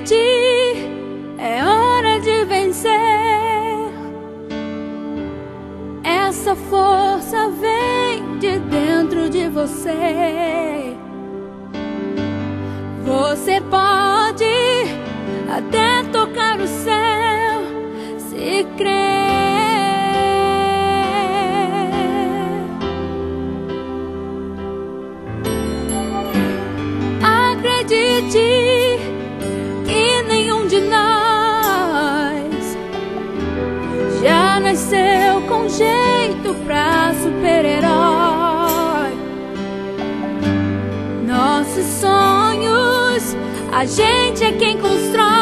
competir, é hora de vencer. Essa força vem de dentro de você. Você pode até tocar o céu se crer. Acredite. Nasceu com jeito pra super-herói. Nossos sonhos, a gente é quem constrói.